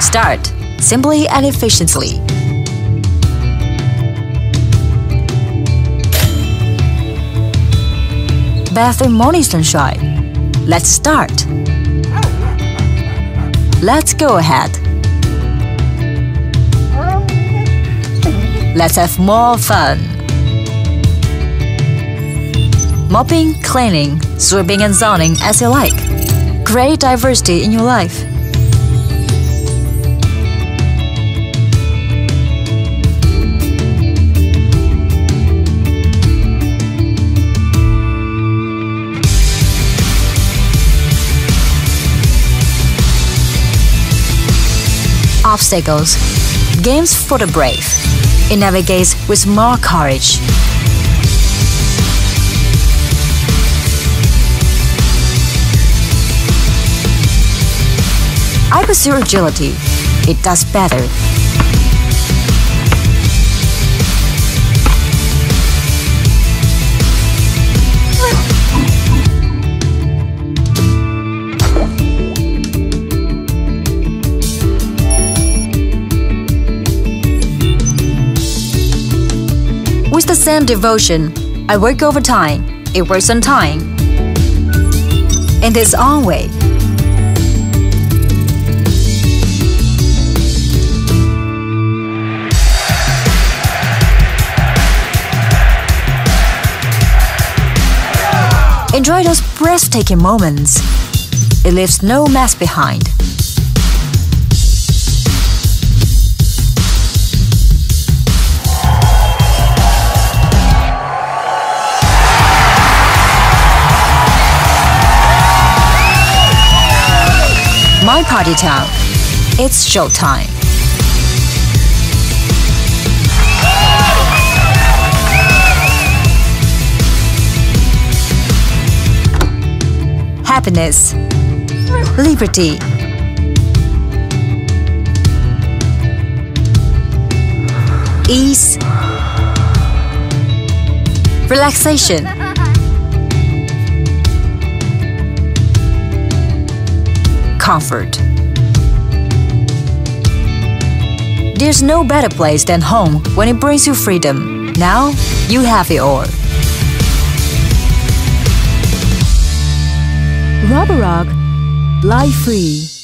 Start simply and efficiently. Bath in morning sunshine. Let's start. Let's go ahead. Let's have more fun. Mopping, cleaning, sweeping and zoning as you like. Great diversity in your life. Obstacles Games for the brave. It navigates with more courage. I pursue agility. It does better. With the same devotion, I work overtime. It works on time. In its own way. Enjoy those breathtaking moments. It leaves no mess behind. My party town. It's showtime. Happiness. Liberty. Ease. Relaxation. Comfort. There's no better place than home when it brings you freedom. Now, you have it all. Roborock, Life Free.